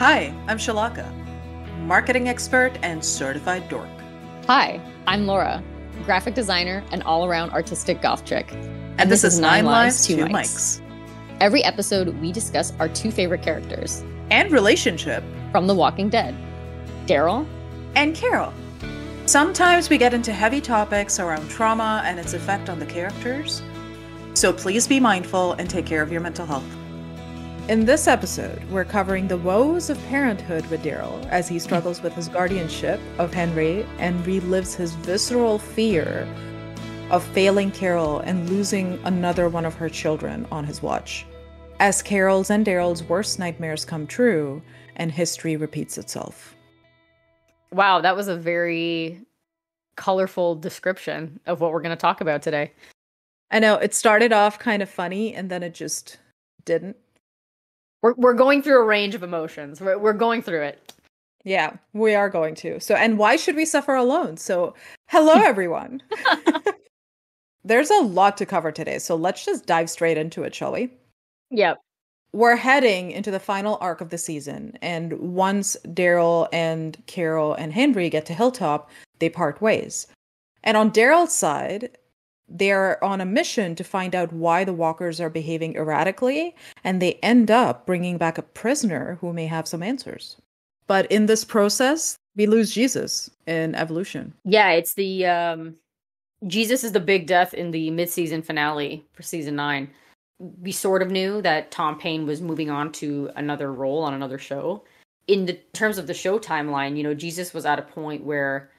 Hi, I'm Shalaka, marketing expert and certified dork. Hi, I'm Laura, graphic designer and all around artistic goth chick. And, and this, this, is Nine, Lives, Two mics. mics. Every episode, we discuss our two favorite characters and relationship from The Walking Dead Daryl and Carol. Sometimes we get into heavy topics around trauma and its effect on the characters, so please be mindful and take care of your mental health. In this episode, we're covering the woes of parenthood with Daryl as he struggles with his guardianship of Henry and relives his visceral fear of failing Carol and losing another one of her children on his watch. As Carol's and Daryl's worst nightmares come true and history repeats itself. Wow, that was a very colorful description of what we're going to talk about today. I know it started off kind of funny and then it just didn't. We're we're going through a range of emotions. We're we're going through it. Yeah, we are going to. So, and why should we suffer alone? So, hello everyone. There's a lot to cover today, so let's just dive straight into it, shall we? Yep we're heading into the final arc of the season, and once Daryl and Carol and Henry get to Hilltop, they part ways. And on Daryl's side, they're on a mission to find out why the walkers are behaving erratically, and they end up bringing back a prisoner who may have some answers. But in this process, we lose Jesus in evolution. Yeah, it's the um Jesus is the big death in the mid-season finale for season 9 we sort of knew that Tom Payne was moving on to another role on another show. In the terms of the show timeline, you know, Jesus was at a point where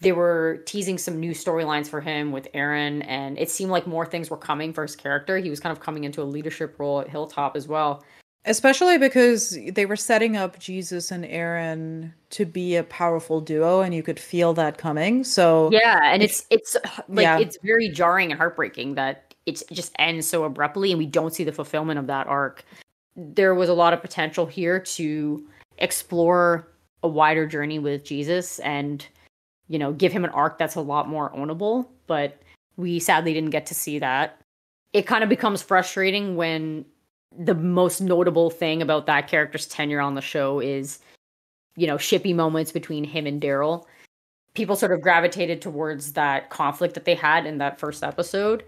they were teasing some new storylines for him with Aaron, and it seemed like more things were coming for his character. He was kind of coming into a leadership role at Hilltop as well. Especially because they were setting up Jesus and Aaron to be a powerful duo, and you could feel that coming. So yeah, and it's it's like yeah. it's very jarring and heartbreaking that it just ends so abruptly and we don't see the fulfillment of that arc. There was a lot of potential here to explore a wider journey with Jesus and you know, give him an arc that's a lot more ownable, but we sadly didn't get to see that. It kind of becomes frustrating when the most notable thing about that character's tenure on the show is, you know, shippy moments between him and Daryl. People sort of gravitated towards that conflict that they had in that first episode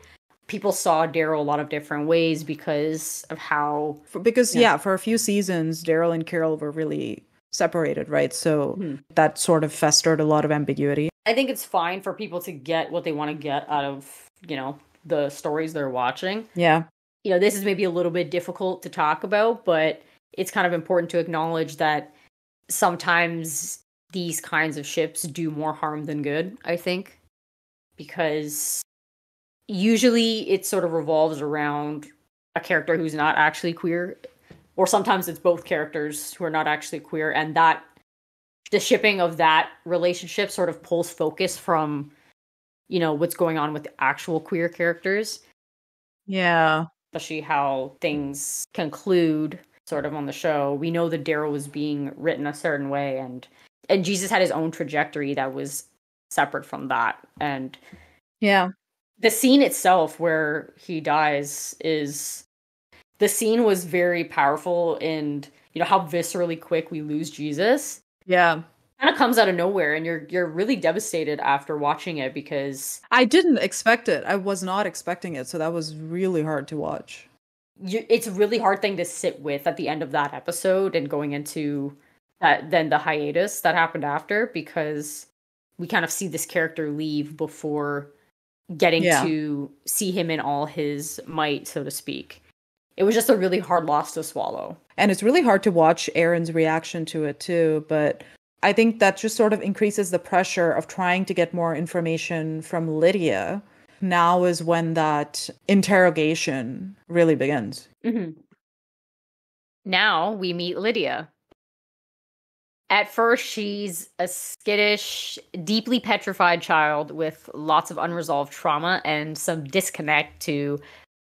people saw Daryl a lot of different ways because of how for, because yeah. yeah. for a few seasons Daryl and Carol were really separated, right? So mm-hmm. that sort of festered a lot of ambiguity. I think it's fine for people to get what they want to get out of, you know, the stories they're watching. Yeah. You know, this is maybe a little bit difficult to talk about, but it's kind of important to acknowledge that sometimes these kinds of ships do more harm than good, I think. Because usually it sort of revolves around a character who's not actually queer or sometimes it's both characters who are not actually queer and that the shipping of that relationship sort of pulls focus from you know what's going on with the actual queer characters. Yeah. Especially how things conclude sort of on the show. We know that daryl was being written a certain way and and jesus had his own trajectory that was separate from that. And yeah. the scene itself where he dies is the scene was very powerful and you know how viscerally quick we lose Jesus. Yeah. Kind of comes out of nowhere and you're you're really devastated after watching it because I didn't expect it. I was not expecting it, so that was really hard to watch. You, it's a really hard thing to sit with at the end of that episode and going into that then the hiatus that happened after because we kind of see this character leave before getting yeah. to see him in all his might, so to speak. It was just a really hard loss to swallow. And it's really hard to watch Aaron's reaction to it too, but I think that just sort of increases the pressure of trying to get more information from Lydia. Now is when that interrogation really begins. Mm-hmm. Now we meet Lydia, at first, she's a skittish, deeply petrified child with lots of unresolved trauma and some disconnect to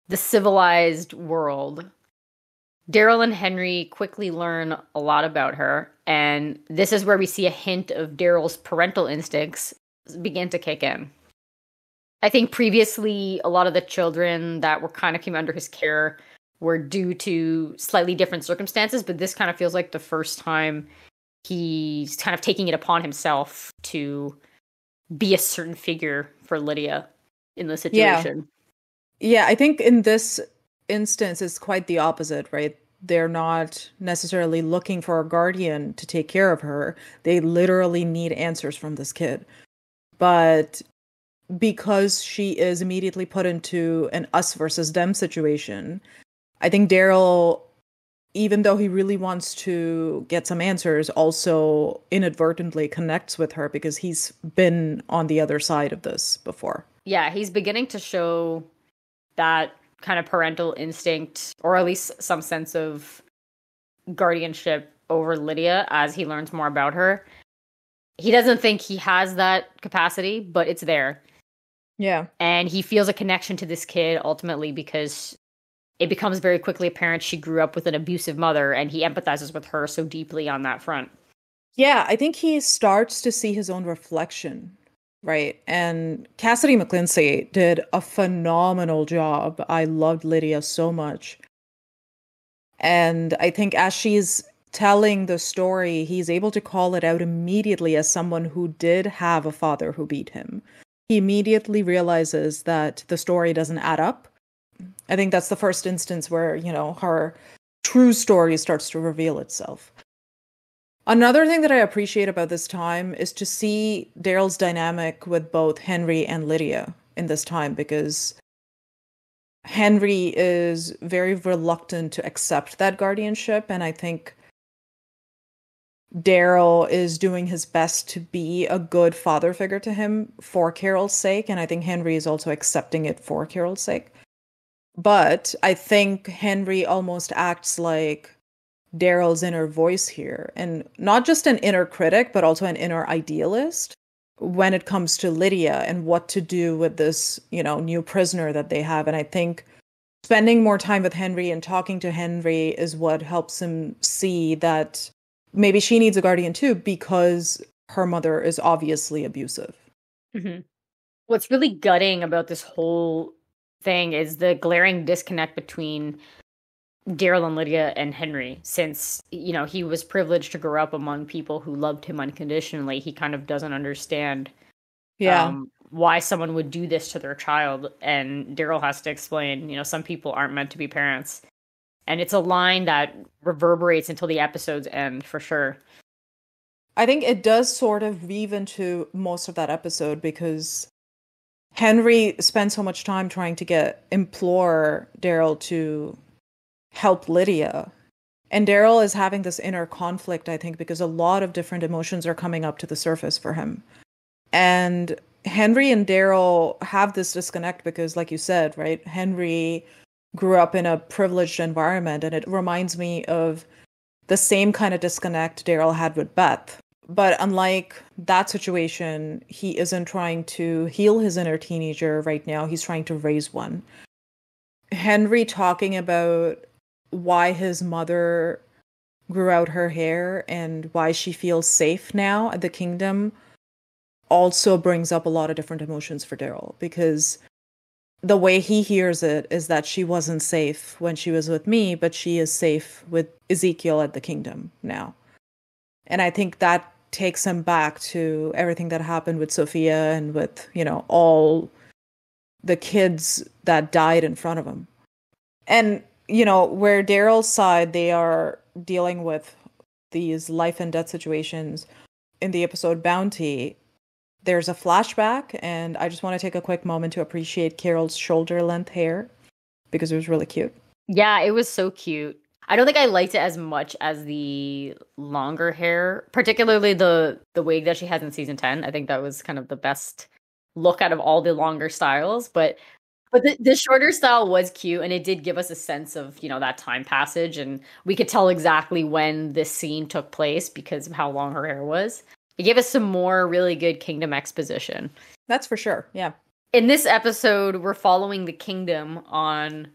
the civilized world. Daryl and Henry quickly learn a lot about her, and this is where we see a hint of Daryl's parental instincts begin to kick in. I think previously, a lot of the children that were kind of came under his care were due to slightly different circumstances, but this kind of feels like the first time he's kind of taking it upon himself to be a certain figure for Lydia in the situation. Yeah. I think in this instance it's quite the opposite, right? They're not necessarily looking for a guardian to take care of her. They literally need answers from this kid. But because she is immediately put into an us versus them situation, I think Daryl, even though he really wants to get some answers, also inadvertently connects with her because he's been on the other side of this before. Yeah, he's beginning to show that kind of parental instinct, or at least some sense of guardianship over Lydia as he learns more about her. He doesn't think he has that capacity, but it's there. Yeah. And he feels a connection to this kid ultimately because it becomes very quickly apparent she grew up with an abusive mother and he empathizes with her so deeply on that front. Yeah, I think he starts to see his own reflection, right? And Cassady McClincy did a phenomenal job. I loved Lydia so much. And I think as she's telling the story, he's able to call it out immediately as someone who did have a father who beat him. He immediately realizes that the story doesn't add up I think that's the first instance where, you know, her true story starts to reveal itself. Another thing that I appreciate about this time is to see Daryl's dynamic with both Henry and Lydia in this time because Henry is very reluctant to accept that guardianship. And I think Daryl is doing his best to be a good father figure to him for Carol's sake. And I think Henry is also accepting it for Carol's sake. But I think Henry almost acts like Daryl's inner voice here, and not just an inner critic, but also an inner idealist when it comes to Lydia and what to do with this, you know, new prisoner that they have. And I think spending more time with Henry and talking to Henry is what helps him see that maybe she needs a guardian too because her mother is obviously abusive. Mm-hmm. What's really gutting about this whole thing is the glaring disconnect between Daryl and Lydia and Henry, since you know he was privileged to grow up among people who loved him unconditionally, he kind of doesn't understand, yeah, um, why someone would do this to their child. And Daryl has to explain, you know, some people aren't meant to be parents, and it's a line that reverberates until the episodes end for sure. I think it does sort of weave into most of that episode because Henry spends so much time trying to get implore Daryl to help Lydia. And Daryl is having this inner conflict, I think, because a lot of different emotions are coming up to the surface for him. And Henry and Daryl have this disconnect because, like you said, right, Henry grew up in a privileged environment. And it reminds me of the same kind of disconnect Daryl had with Beth, but unlike that situation, he isn't trying to heal his inner teenager right now. He's trying to raise one. Henry talking about why his mother grew out her hair and why she feels safe now at the kingdom also brings up a lot of different emotions for Daryl because the way he hears it is that she wasn't safe when she was with me, but she is safe with Ezekiel at the kingdom now. And I think that takes him back to everything that happened with Sophia and with, you know, all the kids that died in front of him. And, you know, where Daryl's side, they are dealing with these life and death situations in the episode Bounty, there's a flashback, and I just want to take a quick moment to appreciate Carol's shoulder length hair because it was really cute. Yeah, it was so cute. I don't think I liked it as much as the longer hair, particularly the the wig that she has in season 10. I think that was kind of the best look out of all the longer styles, but but the, the shorter style was cute and it did give us a sense of, you know, that time passage and we could tell exactly when this scene took place because of how long her hair was. It gave us some more really good kingdom exposition. That's for sure. Yeah. In this episode, we're following the kingdom on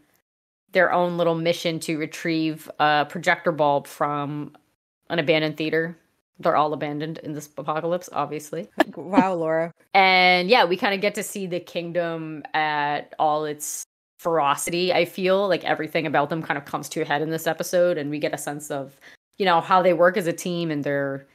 their own little mission to retrieve a projector bulb from an abandoned theater. They're all abandoned in this apocalypse, obviously. wow, Laura. and yeah, we kind of get to see the kingdom at all its ferocity. I feel like everything about them kind of comes to a head in this episode, and we get a sense of you know how they work as a team and their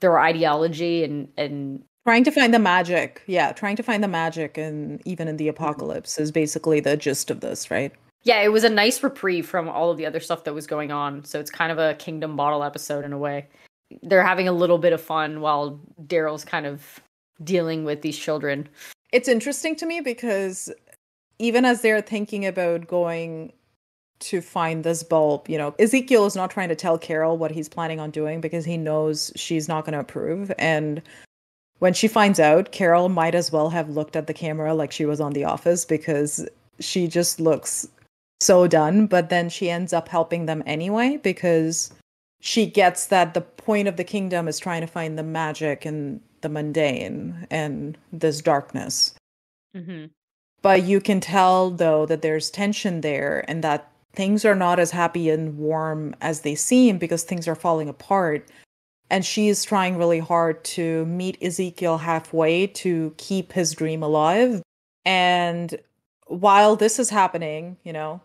their ideology and and trying to find the magic. Yeah, trying to find the magic, and even in the mm-hmm. apocalypse mm-hmm. is basically the gist of this, right? Yeah, it was a nice reprieve from all of the other stuff that was going on. So it's kind of a Kingdom Bottle episode in a way. They're having a little bit of fun while Daryl's kind of dealing with these children. It's interesting to me because even as they're thinking about going to find this bulb, you know, Ezekiel is not trying to tell Carol what he's planning on doing because he knows she's not going to approve. And when she finds out, Carol might as well have looked at the camera like she was on The Office because she just looks so done. But then she ends up helping them anyway because she gets that the point of the kingdom is trying to find the magic and the mundane and this darkness. Mm-hmm. But you can tell, though, that there's tension there and that things are not as happy and warm as they seem because things are falling apart. And she is trying really hard to meet Ezekiel halfway to keep his dream alive. And while this is happening, you know,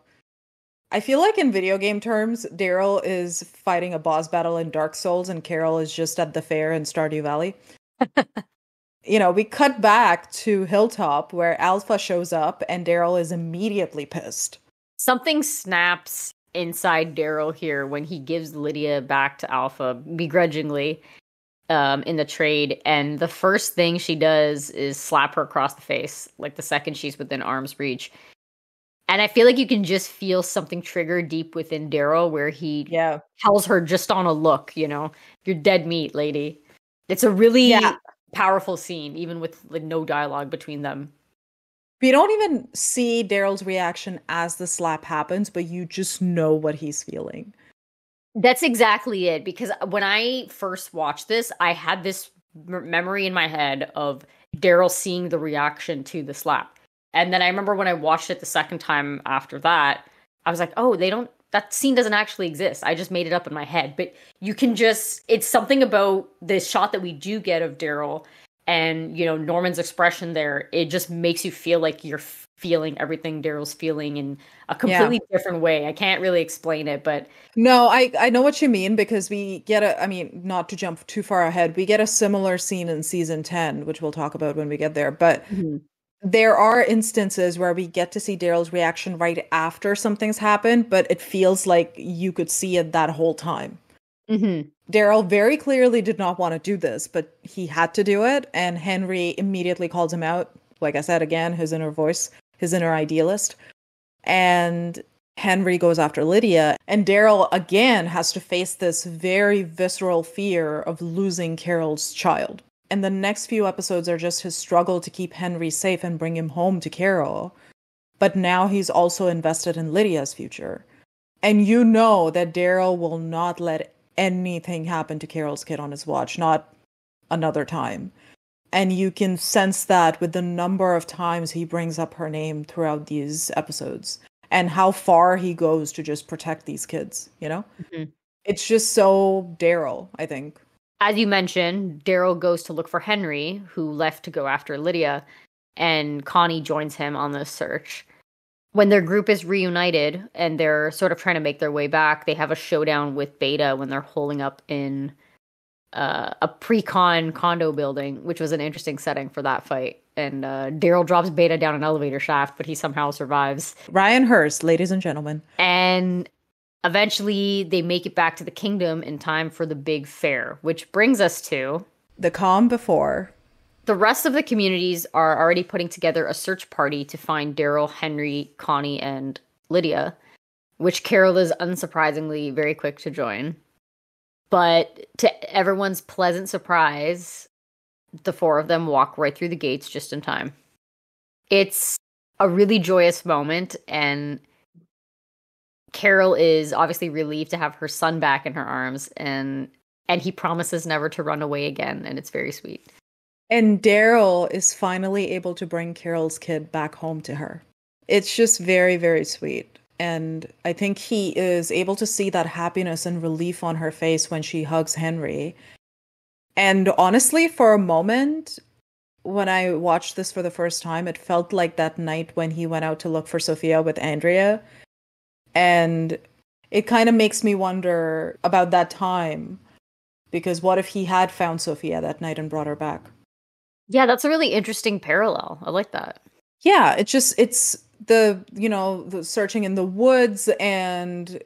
I feel like in video game terms, Daryl is fighting a boss battle in Dark Souls and Carol is just at the fair in Stardew Valley. you know, we cut back to Hilltop where Alpha shows up and Daryl is immediately pissed. Something snaps inside Daryl here when he gives Lydia back to Alpha begrudgingly um, in the trade. And the first thing she does is slap her across the face, like the second she's within arm's reach. And I feel like you can just feel something trigger deep within Daryl where he yeah. tells her just on a look, you know, you're dead meat, lady. It's a really yeah. powerful scene, even with like no dialogue between them. We don't even see Daryl's reaction as the slap happens, but you just know what he's feeling. That's exactly it. Because when I first watched this, I had this m- memory in my head of Daryl seeing the reaction to the slap. And then I remember when I watched it the second time after that, I was like, oh, they don't that scene doesn't actually exist. I just made it up in my head. But you can just it's something about this shot that we do get of Daryl and you know Norman's expression there. It just makes you feel like you're feeling everything Daryl's feeling in a completely yeah. different way. I can't really explain it, but no, I I know what you mean because we get a I mean, not to jump too far ahead, we get a similar scene in season 10, which we'll talk about when we get there, but mm-hmm there are instances where we get to see Daryl's reaction right after something's happened, but it feels like you could see it that whole time. Mm-hmm. Daryl very clearly did not want to do this, but he had to do it, and Henry immediately calls him out. Like I said again, his inner voice, his inner idealist. And Henry goes after Lydia, and Daryl again has to face this very visceral fear of losing Carol's child and the next few episodes are just his struggle to keep Henry safe and bring him home to Carol. But now he's also invested in Lydia's future. And you know that Daryl will not let anything happen to Carol's kid on his watch, not another time. And you can sense that with the number of times he brings up her name throughout these episodes and how far he goes to just protect these kids, you know? Mm-hmm. It's just so Daryl, I think as you mentioned, Daryl goes to look for Henry, who left to go after Lydia, and Connie joins him on this search. When their group is reunited and they're sort of trying to make their way back, they have a showdown with Beta when they're holding up in uh, a pre-con condo building, which was an interesting setting for that fight. And uh, Daryl drops Beta down an elevator shaft, but he somehow survives. Ryan Hurst, ladies and gentlemen. And Eventually, they make it back to the kingdom in time for the big fair, which brings us to the calm before. The rest of the communities are already putting together a search party to find Daryl, Henry, Connie, and Lydia, which Carol is unsurprisingly very quick to join. But to everyone's pleasant surprise, the four of them walk right through the gates just in time. It's a really joyous moment, and Carol is obviously relieved to have her son back in her arms and and he promises never to run away again and it's very sweet. And Daryl is finally able to bring Carol's kid back home to her. It's just very very sweet. And I think he is able to see that happiness and relief on her face when she hugs Henry. And honestly, for a moment, when I watched this for the first time, it felt like that night when he went out to look for Sophia with Andrea. And it kind of makes me wonder about that time because what if he had found Sophia that night and brought her back? Yeah, that's a really interesting parallel. I like that. Yeah, it's just it's the, you know, the searching in the woods and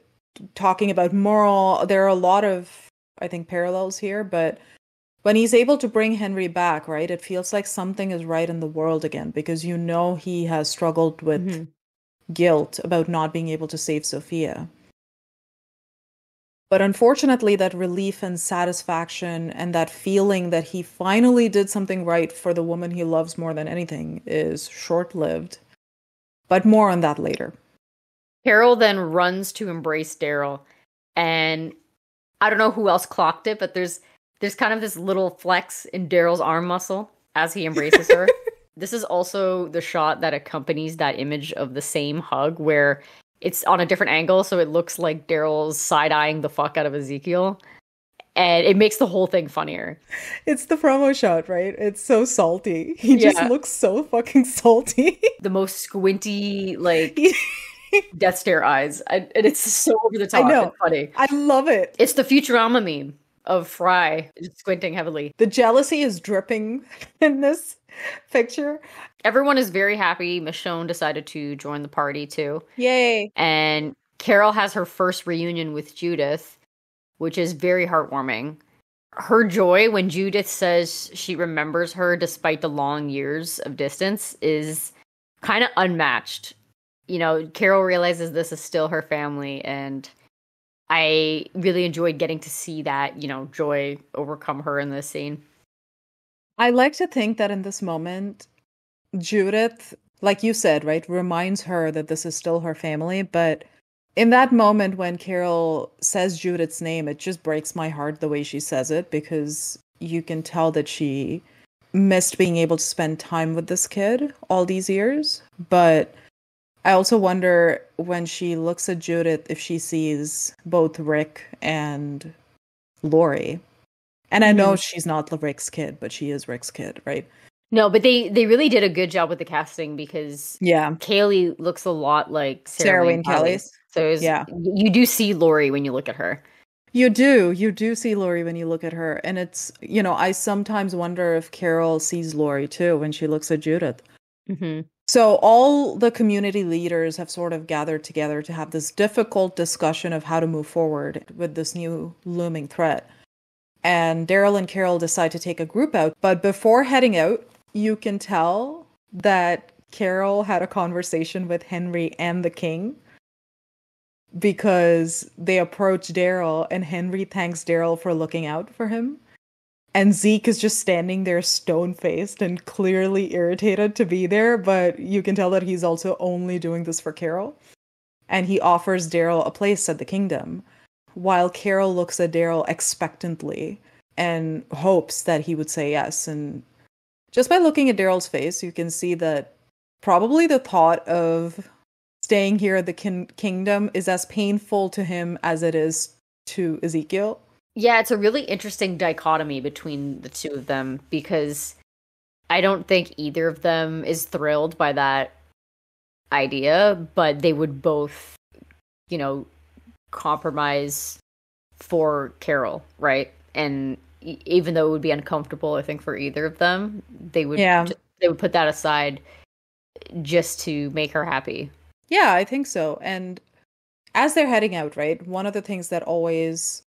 talking about moral. There are a lot of I think parallels here, but when he's able to bring Henry back, right, it feels like something is right in the world again because you know he has struggled with mm-hmm. Guilt about not being able to save Sophia. But unfortunately, that relief and satisfaction and that feeling that he finally did something right for the woman he loves more than anything is short lived. But more on that later. Carol then runs to embrace Daryl. And I don't know who else clocked it, but there's there's kind of this little flex in Daryl's arm muscle as he embraces her. this is also the shot that accompanies that image of the same hug where it's on a different angle, so it looks like Daryl's side eyeing the fuck out of Ezekiel. And it makes the whole thing funnier. It's the promo shot, right? It's so salty. He yeah. just looks so fucking salty. the most squinty, like death stare eyes. and it's so over the top. I know. funny. I love it. It's the Futurama meme of Fry squinting heavily. The jealousy is dripping in this picture. Everyone is very happy. Michonne decided to join the party too. Yay. And Carol has her first reunion with Judith, which is very heartwarming. Her joy when Judith says she remembers her despite the long years of distance is kind of unmatched. You know, Carol realizes this is still her family and I really enjoyed getting to see that, you know, joy overcome her in this scene. I like to think that in this moment, Judith, like you said, right, reminds her that this is still her family. But in that moment when Carol says Judith's name, it just breaks my heart the way she says it because you can tell that she missed being able to spend time with this kid all these years. But I also wonder when she looks at Judith if she sees both Rick and Lori. And I know mm-hmm. she's not Rick's kid, but she is Rick's kid, right? No, but they they really did a good job with the casting because yeah, Cailey looks a lot like Sarah, Sarah Wayne Callies. So was, yeah, you do see Lori when you look at her. You do, you do see Lori when you look at her, and it's you know I sometimes wonder if Carol sees Lori too when she looks at Judith. Mm-hmm. So, all the community leaders have sort of gathered together to have this difficult discussion of how to move forward with this new looming threat. And Daryl and Carol decide to take a group out. But before heading out, you can tell that Carol had a conversation with Henry and the king because they approach Daryl, and Henry thanks Daryl for looking out for him. And Zeke is just standing there stone faced and clearly irritated to be there, but you can tell that he's also only doing this for Carol. And he offers Daryl a place at the kingdom, while Carol looks at Daryl expectantly and hopes that he would say yes. And just by looking at Daryl's face, you can see that probably the thought of staying here at the kin- kingdom is as painful to him as it is to Ezekiel. Yeah, it's a really interesting dichotomy between the two of them because I don't think either of them is thrilled by that idea, but they would both, you know, compromise for Carol, right? And even though it would be uncomfortable, I think for either of them, they would yeah. they would put that aside just to make her happy. Yeah, I think so. And as they're heading out, right? One of the things that always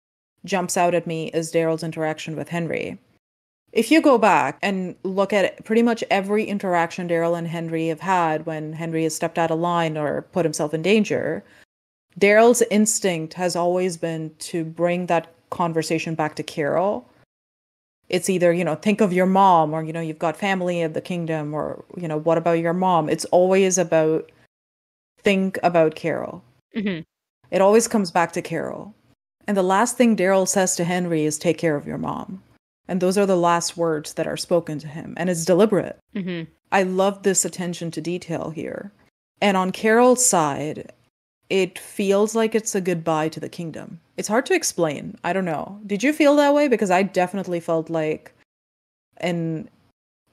jumps out at me is Daryl's interaction with Henry. If you go back and look at pretty much every interaction Daryl and Henry have had when Henry has stepped out of line or put himself in danger, Daryl's instinct has always been to bring that conversation back to Carol. It's either, you know, think of your mom or, you know, you've got family of the kingdom or, you know, what about your mom? It's always about think about Carol. Mm-hmm. It always comes back to Carol. And the last thing Daryl says to Henry is, take care of your mom. And those are the last words that are spoken to him. And it's deliberate. Mm-hmm. I love this attention to detail here. And on Carol's side, it feels like it's a goodbye to the kingdom. It's hard to explain. I don't know. Did you feel that way? Because I definitely felt like an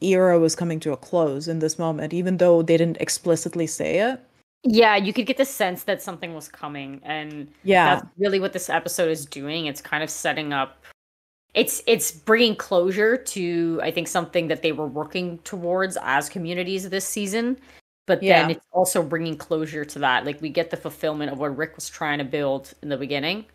era was coming to a close in this moment, even though they didn't explicitly say it. Yeah, you could get the sense that something was coming, and yeah, that's really what this episode is doing. It's kind of setting up. It's it's bringing closure to I think something that they were working towards as communities this season, but yeah. then it's also bringing closure to that. Like we get the fulfillment of what Rick was trying to build in the beginning,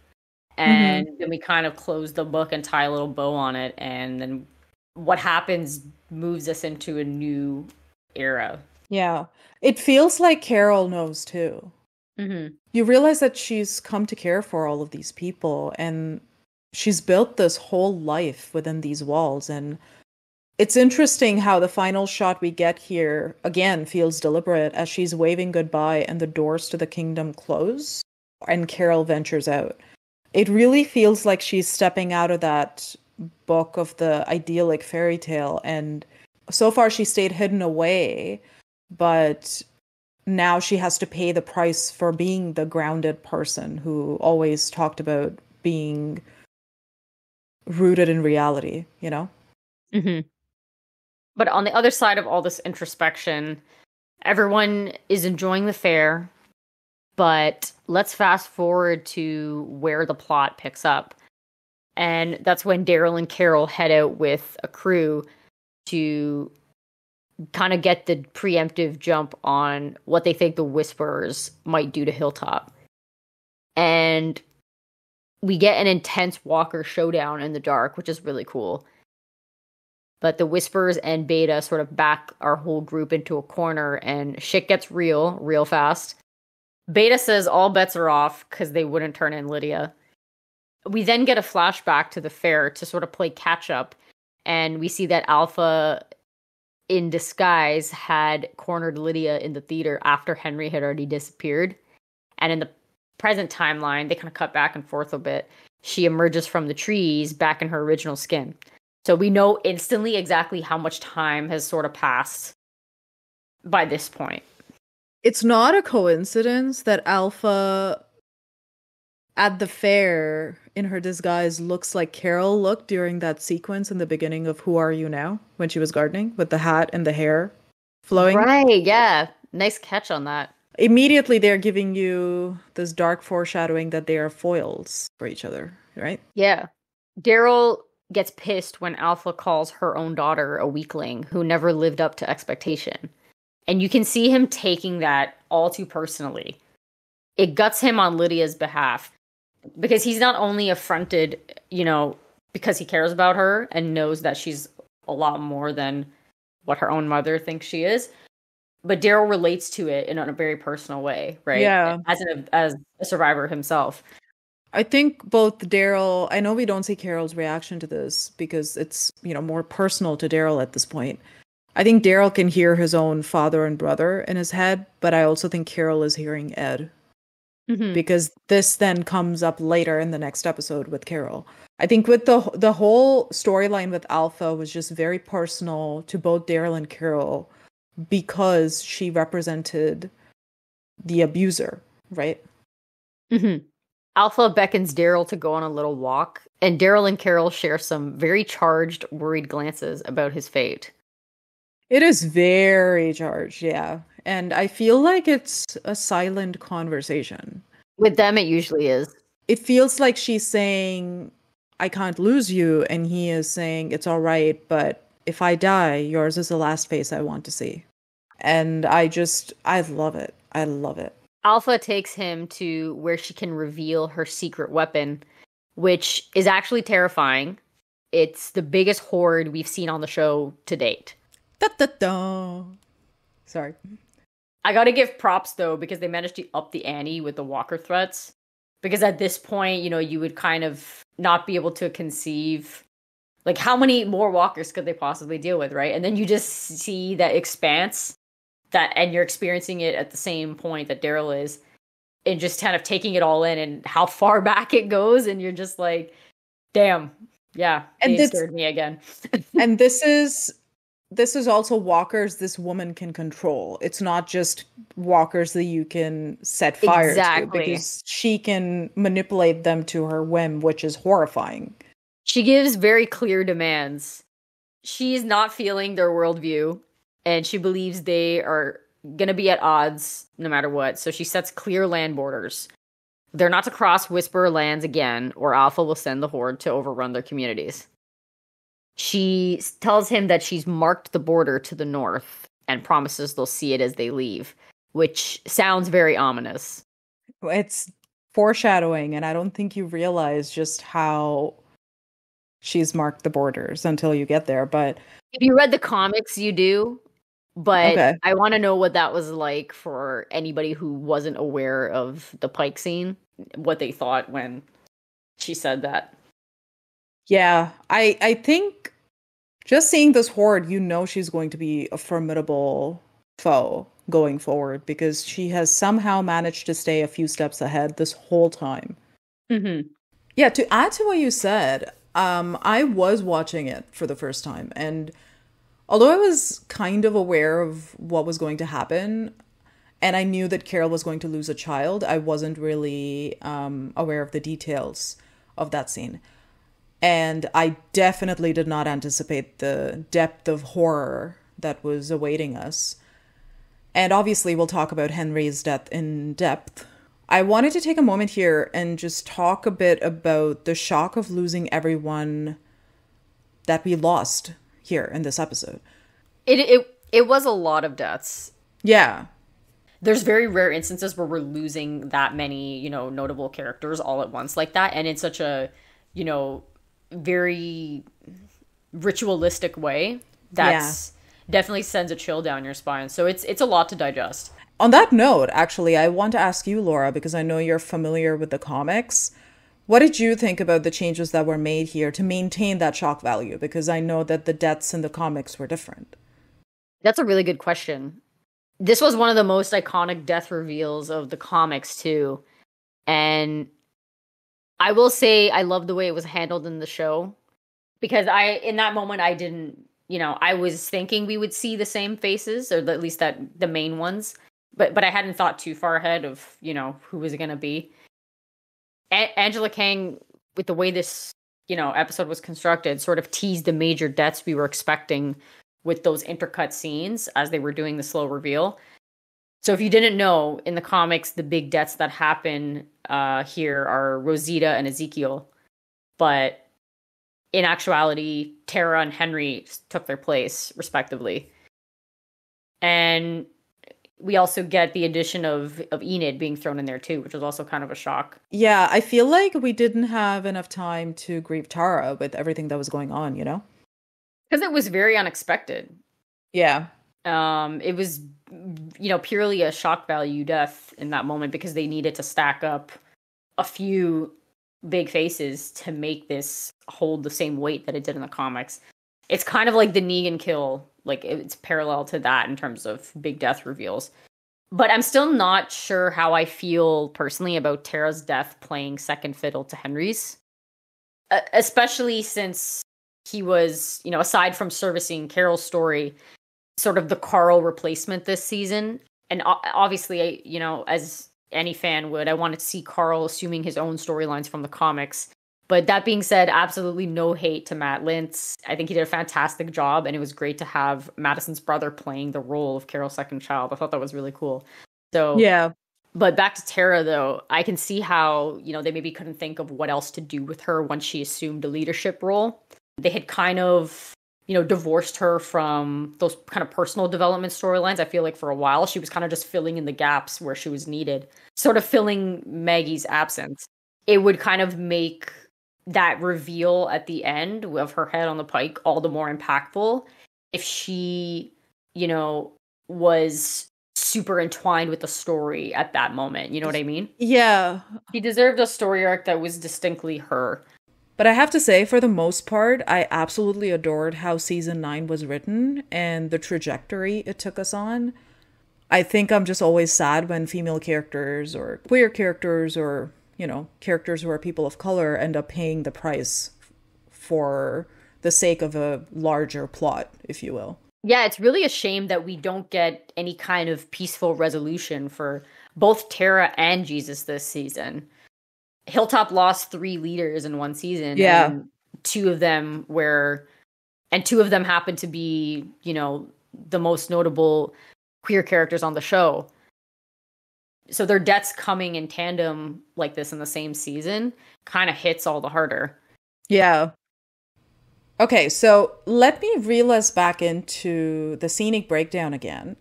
and mm-hmm. then we kind of close the book and tie a little bow on it, and then what happens moves us into a new era. Yeah. It feels like Carol knows too. Mm-hmm. You realize that she's come to care for all of these people and she's built this whole life within these walls. And it's interesting how the final shot we get here again feels deliberate as she's waving goodbye and the doors to the kingdom close and Carol ventures out. It really feels like she's stepping out of that book of the idyllic fairy tale and so far she stayed hidden away but now she has to pay the price for being the grounded person who always talked about being rooted in reality you know mm-hmm. but on the other side of all this introspection everyone is enjoying the fair but let's fast forward to where the plot picks up and that's when Daryl and Carol head out with a crew to kind of get the preemptive jump on what they think the Whisperers might do to Hilltop. And we get an intense Walker showdown in the dark, which is really cool. But the whispers and Beta sort of back our whole group into a corner, and shit gets real, real fast. Beta says all bets are off because they wouldn't turn in Lydia we then get a flashback to the fair to sort of play catch up and we see that alpha in disguise had cornered lydia in the theater after henry had already disappeared. And in the present timeline they kind of cut back and forth a bit. She emerges from the trees back in her original skin. So we know instantly exactly how much time has sort of passed by this point. It's not a coincidence that alpha at the fair in her disguise looks like Carol looked during that sequence in the beginning of Who Are You Now when she was gardening with the hat and the hair flowing. Right, yeah. Nice catch on that. Immediately they're giving you this dark foreshadowing that they are foils for each other, right? Yeah. Daryl gets pissed when Alpha calls her own daughter a weakling who never lived up to expectation. And you can see him taking that all too personally. It guts him on Lydia's behalf because he's not only affronted, you know, because he cares about her and knows that she's a lot more than what her own mother thinks she is, but Daryl relates to it in a very personal way, right? Yeah, as an as a survivor himself. I think both Daryl. I know we don't see Carol's reaction to this because it's you know more personal to Daryl at this point. I think Daryl can hear his own father and brother in his head, but I also think Carol is hearing Ed mm-hmm. because this then comes up later in the next episode with Carol. I think with the the whole storyline with Alpha was just very personal to both Daryl and Carol because she represented the abuser, right? Mm-hmm. Alpha beckons Daryl to go on a little walk, and Daryl and Carol share some very charged, worried glances about his fate. It is very charged, yeah. And I feel like it's a silent conversation. With them, it usually is. It feels like she's saying, I can't lose you. And he is saying, It's all right, but if I die, yours is the last face I want to see. And I just, I love it. I love it. Alpha takes him to where she can reveal her secret weapon, which is actually terrifying. It's the biggest horde we've seen on the show to date. Da, da, da. Sorry. I got to give props though because they managed to up the ante with the walker threats. Because at this point, you know, you would kind of not be able to conceive like how many more walkers could they possibly deal with, right? And then you just see that expanse that and you're experiencing it at the same point that Daryl is and just kind of taking it all in and how far back it goes and you're just like damn yeah and it scared me again and this is this is also walkers this woman can control. It's not just walkers that you can set fire exactly. to because she can manipulate them to her whim, which is horrifying. She gives very clear demands she's not feeling their worldview and she believes they are going to be at odds no matter what. So she sets clear land borders. They're not to cross Whisper lands again, or Alpha will send the Horde to overrun their communities. She tells him that she's marked the border to the north and promises they'll see it as they leave, which sounds very ominous. It's foreshadowing, and I don't think you realize just how she's marked the borders until you get there. But if you read the comics, you do. But okay. I want to know what that was like for anybody who wasn't aware of the Pike scene, what they thought when she said that. Yeah, I I think just seeing this horde, you know she's going to be a formidable foe going forward because she has somehow managed to stay a few steps ahead this whole time. Mm-hmm. Yeah, to add to what you said, um, I was watching it for the first time, and although I was kind of aware of what was going to happen, and I knew that Carol was going to lose a child, I wasn't really um, aware of the details of that scene. And I definitely did not anticipate the depth of horror that was awaiting us. And obviously, we'll talk about Henry's death in depth I wanted to take a moment here and just talk a bit about the shock of losing everyone that we lost here in this episode. It it it was a lot of deaths. Yeah. There's very rare instances where we're losing that many, you know, notable characters all at once like that and in such a, you know, very ritualistic way. That's yeah. definitely sends a chill down your spine. So it's it's a lot to digest on that note, actually, I want to ask you, Laura, because I know you're familiar with the comics. What did you think about the changes that were made here to maintain that shock value? Because I know that the deaths in the comics were different. That's a really good question. This was one of the most iconic death reveals of the comics, too. And I will say I love the way it was handled in the show because I, in that moment, I didn't, you know, I was thinking we would see the same faces or at least that the main ones but but I hadn't thought too far ahead of you know who was it going to be. A- Angela Kang, with the way this you know episode was constructed, sort of teased the major deaths we were expecting with those intercut scenes as they were doing the slow reveal. So if you didn't know, in the comics, the big deaths that happen uh, here are Rosita and Ezekiel, but in actuality, Tara and Henry took their place respectively. And we also get the addition of of Enid being thrown in there too, which was also kind of a shock. Yeah, I feel like we didn't have enough time to grieve Tara with everything that was going on, you know? Because it was very unexpected. Yeah. Um, it was you know, purely a shock value death in that moment because they needed to stack up a few big faces to make this hold the same weight that it did in the comics. It's kind of like the Negan kill like it's parallel to that in terms of big death reveals. But I'm still not sure how I feel personally about Tara's death playing second fiddle to Henry's. Especially since he was, you know, aside from servicing Carol's story, sort of the Carl replacement this season. And obviously, you know, as any fan would, I wanted to see Carl assuming his own storylines from the comics but that being said, absolutely no hate to Matt Lintz. I think he did a fantastic job, and it was great to have Madison's brother playing the role of Carol's second child. I thought that was really cool. So yeah. But back to Tara though, I can see how you know they maybe couldn't think of what else to do with her once she assumed a leadership role. They had kind of you know divorced her from those kind of personal development storylines. I feel like for a while she was kind of just filling in the gaps where she was needed, sort of filling Maggie's absence. It would kind of make that reveal at the end of her head on the pike all the more impactful if she, you know, was super entwined with the story at that moment. You know what I mean? Yeah. He deserved a story arc that was distinctly her. But I have to say, for the most part, I absolutely adored how season nine was written and the trajectory it took us on. I think I'm just always sad when female characters or queer characters or you know, characters who are people of color end up paying the price for the sake of a larger plot, if you will. Yeah, it's really a shame that we don't get any kind of peaceful resolution for both Tara and Jesus this season. Hilltop lost three leaders in one season. Yeah. two of them were, and two of them happened to be, you know, the most notable queer characters on the show. So their deaths coming in tandem like this in the same season kind of hits all the harder. Yeah. Okay, so let me reel us back into the scenic breakdown again.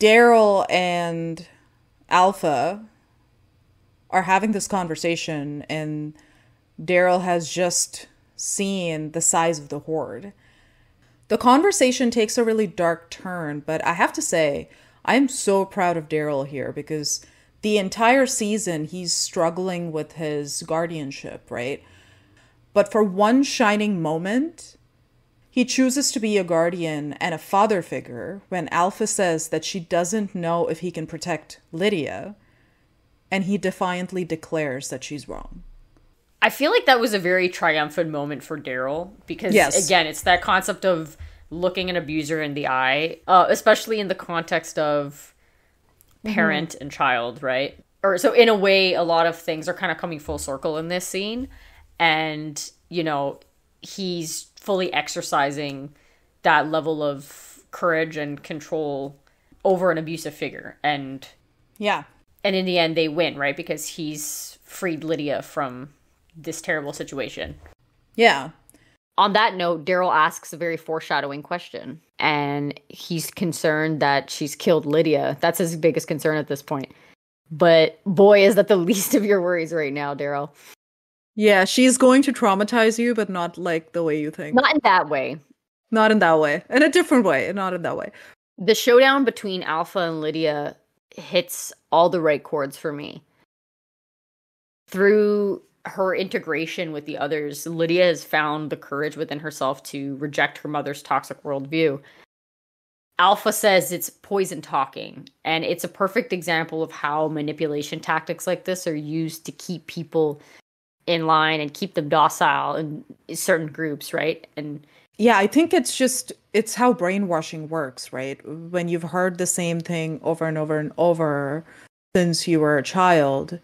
Daryl and Alpha are having this conversation, and Daryl has just seen the size of the horde. The conversation takes a really dark turn, but I have to say, I'm so proud of Daryl here because the entire season he's struggling with his guardianship, right? But for one shining moment, he chooses to be a guardian and a father figure when Alpha says that she doesn't know if he can protect Lydia, and he defiantly declares that she's wrong. I feel like that was a very triumphant moment for Daryl because, yes. again, it's that concept of looking an abuser in the eye, uh, especially in the context of parent mm-hmm. and child, right? Or so, in a way, a lot of things are kind of coming full circle in this scene, and you know, he's fully exercising that level of courage and control over an abusive figure, and yeah, and in the end, they win, right? Because he's freed Lydia from this terrible situation. Yeah. On that note, Daryl asks a very foreshadowing question, and he's concerned that she's killed Lydia. That's his biggest concern at this point. But boy, is that the least of your worries right now, Daryl. Yeah, she's going to traumatize you, but not like the way you think. Not in that way. Not in that way. In a different way. Not in that way. The showdown between Alpha and Lydia hits all the right chords for me. Through her integration with the others, Lydia has found the courage within herself to reject her mother's toxic worldview. Alpha says it's poison talking, and it's a perfect example of how manipulation tactics like this are used to keep people in line and keep them docile in certain groups, right? And yeah, I think it's just it's how brainwashing works, right? When you've heard the same thing over and over and over since you were a child,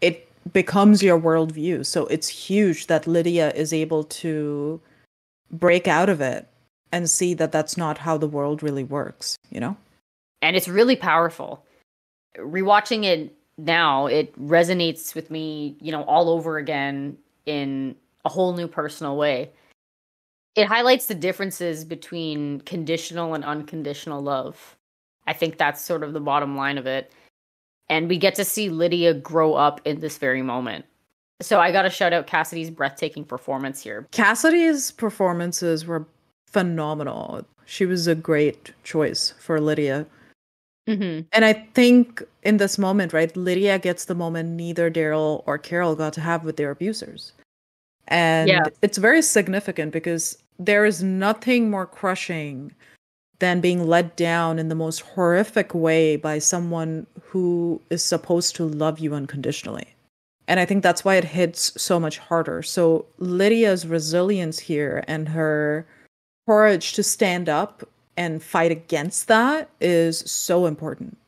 it becomes your worldview. So it's huge that Lydia is able to break out of it and see that that's not how the world really works, you know? And it's really powerful. Rewatching it now, it resonates with me, you know, all over again in a whole new personal way. It highlights the differences between conditional and unconditional love. I think that's sort of the bottom line of it and we get to see Lydia grow up in this very moment. So I got to shout out Cassady's breathtaking performance here. Cassady's performances were phenomenal. She was a great choice for Lydia. Mm-hmm. And I think in this moment, right, Lydia gets the moment neither Daryl or Carol got to have with their abusers. And yeah. it's very significant because there is nothing more crushing than being let down in the most horrific way by someone who is supposed to love you unconditionally. And I think that's why it hits so much harder. So Lydia's resilience here and her courage to stand up and fight against that is so important.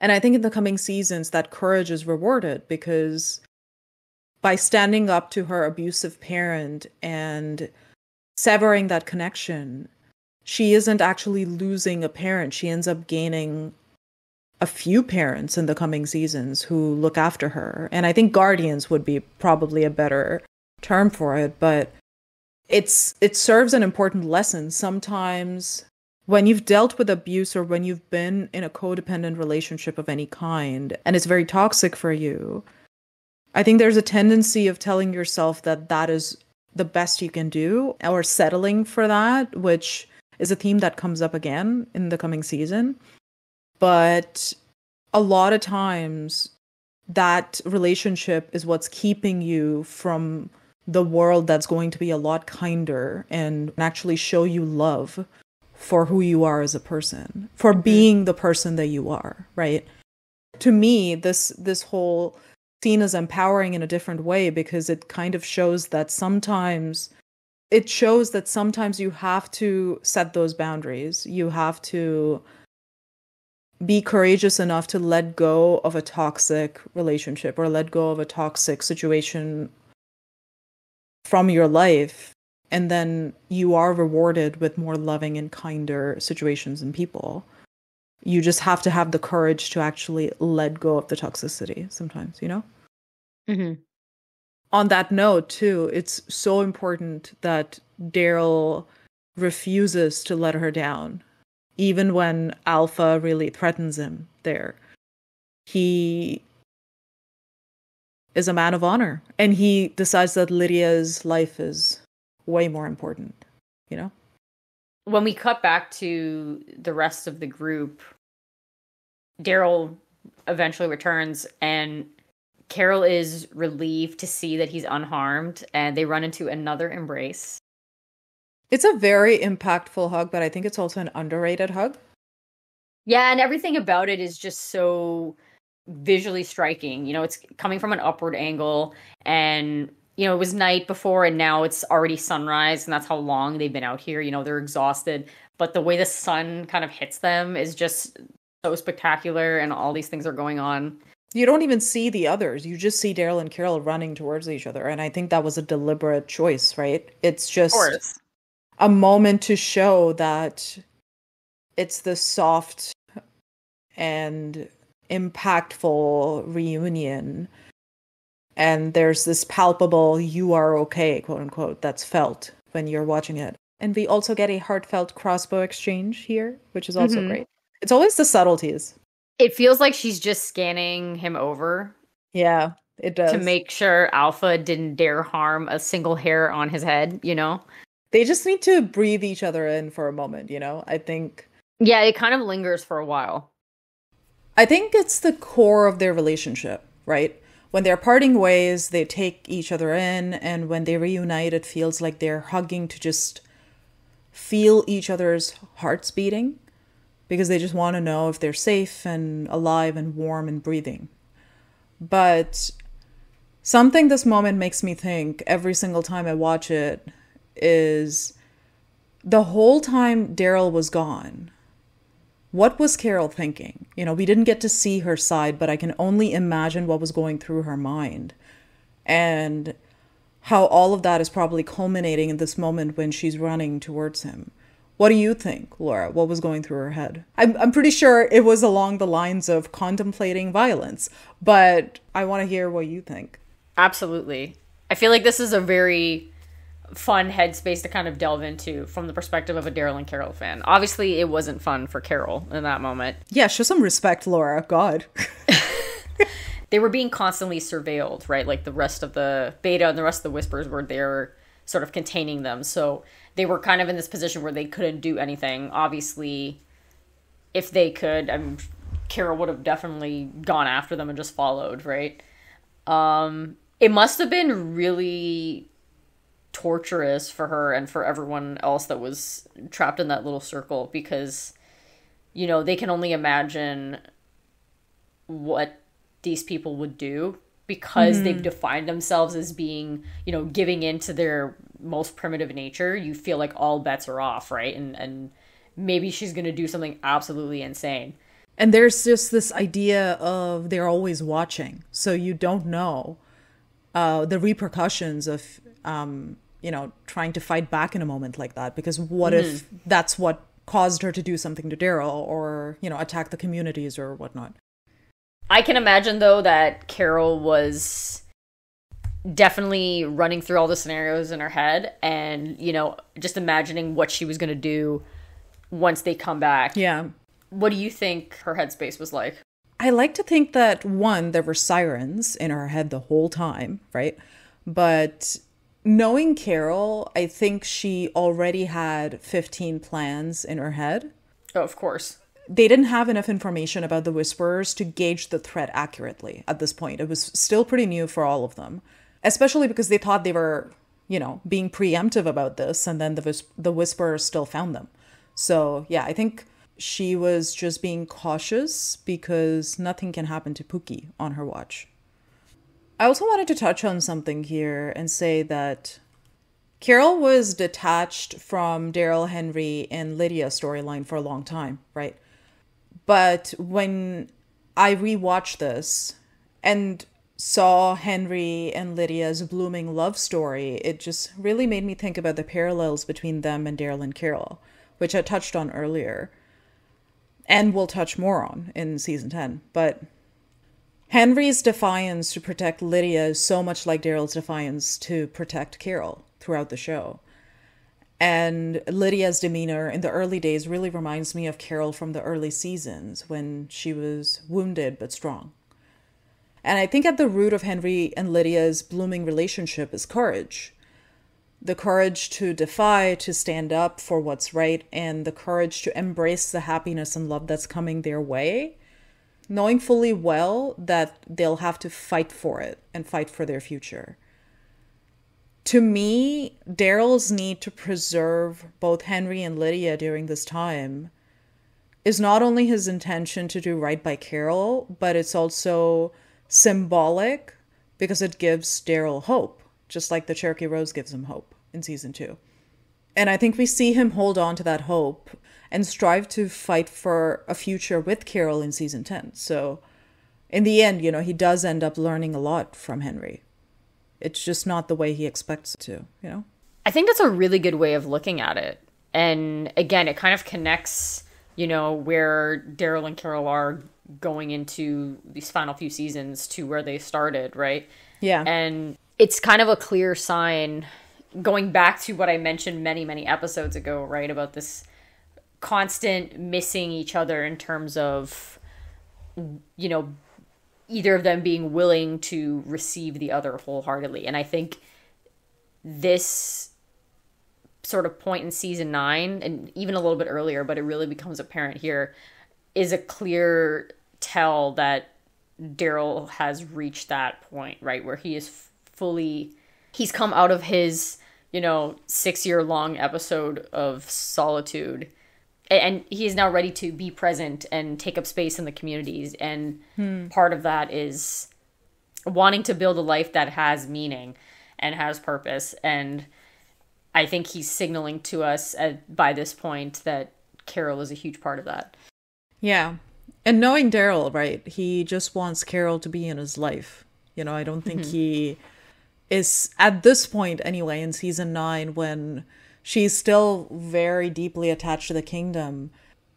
And I think in the coming seasons, that courage is rewarded because by standing up to her abusive parent and severing that connection, she isn't actually losing a parent. She ends up gaining a few parents in the coming seasons who look after her. And I think guardians would be probably a better term for it, but it's it serves an important lesson. Sometimes when you've dealt with abuse or when you've been in a codependent relationship of any kind and it's very toxic for you, I think there's a tendency of telling yourself that that is the best you can do or settling for that, which is a theme that comes up again in the coming season. But a lot of times, that relationship is what's keeping you from the world that's going to be a lot kinder and actually show you love for who you are as a person, for mm-hmm. being the person that you are, right? To me, this this whole scene is empowering in a different way because it kind of shows that sometimes it shows that sometimes you have to set those boundaries. You have to be courageous enough to let go of a toxic relationship or let go of a toxic situation from your life and then you are rewarded with more loving and kinder situations and people. You just have to have the courage to actually let go of the toxicity sometimes, you know? Mm-hmm. On that note, too, it's so important that Daryl refuses to let her down, even when Alpha really threatens him there. He is a man of honor and he decides that Lydia's life is way more important, you know? When we cut back to the rest of the group, Daryl eventually returns and Carol is relieved to see that he's unharmed and they run into another embrace. It's a very impactful hug, but I think it's also an underrated hug. Yeah, and everything about it is just so visually striking. You know, it's coming from an upward angle and you know, it was night before and now it's already sunrise and that's how long they've been out here. You know, they're exhausted, but the way the sun kind of hits them is just so spectacular and all these things are going on. You don't even see the others. You just see Daryl and Carol running towards each other and I think that was a deliberate choice, right? It's just a moment to show that it's the soft and impactful reunion and there's this palpable you are okay quote unquote that's felt when you're watching it and we also get a heartfelt crossbow exchange here which is also mm-hmm. great it's always the subtleties it feels like she's just scanning him over yeah it does. to make sure alpha didn't dare harm a single hair on his head you know? They just need to breathe each other in for a moment you know? I think yeah it kind of lingers for a while. I think it's the core of their relationship right? When they're parting ways, they take each other in, and when they reunite, it feels like they're hugging to just feel each other's hearts beating because they just want to know if they're safe and alive and warm and breathing. But something this moment makes me think every single time I watch it is the whole time Daryl was gone, what was Carol thinking? You know, we didn't get to see her side, but I can only imagine what was going through her mind. And how all of that is probably culminating in this moment when she's running towards him. What do you think, Laura? What was going through her head? I'm, I'm pretty sure it was along the lines of contemplating violence, but I want to hear what you think. Absolutely. I feel like this is a very fun headspace to kind of delve into from the perspective of a Daryl and Carol fan. Obviously, it wasn't fun for Carol in that moment. Yeah, show some respect, Laura. God. they were being constantly surveilled, right? Like the rest of the beta and the rest of the whispers were there sort of containing them. So they were kind of in this position where they couldn't do anything. Obviously, if they could, I mean, Carol would have definitely gone after them and just followed, right? Um, it must have been really torturous for her and for everyone else that was trapped in that little circle because you know they can only imagine what these people would do because mm-hmm. they've defined themselves as being you know giving in to their most primitive nature you feel like all bets are off right and and maybe she's going to do something absolutely insane and there's just this idea of they're always watching so you don't know uh, the repercussions of um, you know, trying to fight back in a moment like that. Because what mm-hmm. if that's what caused her to do something to Daryl or, you know, attack the communities or whatnot? I can imagine, though, that Carol was definitely running through all the scenarios in her head and, you know, just imagining what she was going to do once they come back. Yeah. What do you think her headspace was like? I like to think that one, there were sirens in her head the whole time, right? But knowing Carol, I think she already had 15 plans in her head. Oh, of course. They didn't have enough information about the Whisperers to gauge the threat accurately at this point. It was still pretty new for all of them, especially because they thought they were, you know, being preemptive about this, and then the, Whis- the Whisperers still found them. So, yeah, I think she was just being cautious because nothing can happen to Pookie on her watch. I also wanted to touch on something here and say that Carol was detached from Daryl Henry and Lydia storyline for a long time, right? But when I rewatch this, and saw Henry and Lydia's blooming love story, it just really made me think about the parallels between them and Daryl and Carol, which I touched on earlier and we'll touch more on in season 10. But Henry's defiance to protect Lydia is so much like Daryl's defiance to protect Carol throughout the show. And Lydia's demeanor in the early days really reminds me of Carol from the early seasons when she was wounded but strong. And I think at the root of Henry and Lydia's blooming relationship is courage the courage to defy, to stand up for what's right, and the courage to embrace the happiness and love that's coming their way, knowing fully well that they'll have to fight for it and fight for their future. To me, Daryl's need to preserve both Henry and Lydia during this time is not only his intention to do right by Carol, but it's also symbolic because it gives Daryl hope just like the Cherokee Rose gives him hope in season two. And I think we see him hold on to that hope and strive to fight for a future with Carol in season 10. So, in the end, you know, he does end up learning a lot from Henry. It's just not the way he expects it to, you know? I think that's a really good way of looking at it. And again, it kind of connects, you know, where Daryl and Carol are going into these final few seasons to where they started, right? Yeah. And it's kind of a clear sign going back to what I mentioned many, many episodes ago, right? About this constant missing each other in terms of, you know, either of them being willing to receive the other wholeheartedly. And I think this sort of point in season nine, and even a little bit earlier, but it really becomes apparent here, is a clear tell that Daryl has reached that point, right? Where he is fully he's come out of his you know six year long episode of solitude and he is now ready to be present and take up space in the communities and hmm. part of that is wanting to build a life that has meaning and has purpose and i think he's signaling to us at, by this point that carol is a huge part of that yeah and knowing daryl right he just wants carol to be in his life you know i don't think mm-hmm. he is at this point anyway in season 9 when she's still very deeply attached to the kingdom.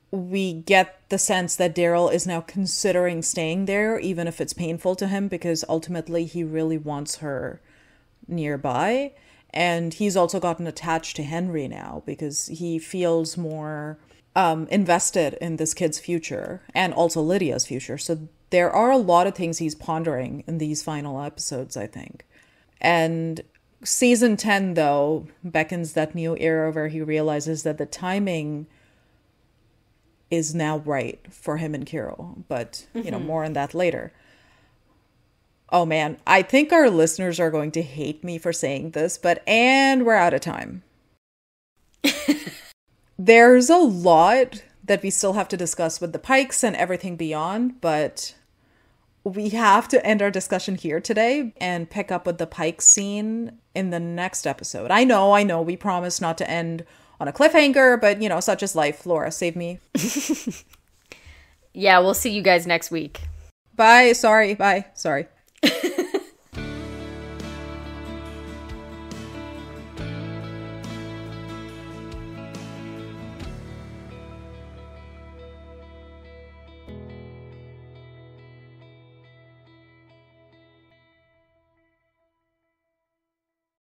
We get the sense that Daryl is now considering staying there even if it's painful to him because ultimately he really wants her nearby. And he's also gotten attached to Henry now because he feels more um, invested in this kid's future and also Lydia's future. So there are a lot of things he's pondering in these final episodes I think. And season 10, though, beckons that new era where he realizes that the timing is now right for him and Carol. But, mm-hmm. you know, mm-hmm. more on that later. Oh man, I think our listeners are going to hate me for saying this, but and we're out of time. There's a lot that we still have to discuss with the Pikes and everything beyond, but we have to end our discussion here today and pick up with the Pike scene in the next episode. I know, I know, we promised not to end on a cliffhanger, but you know, such is life. Laura, save me. yeah, we'll see you guys next week. Bye. Sorry. Bye. Sorry.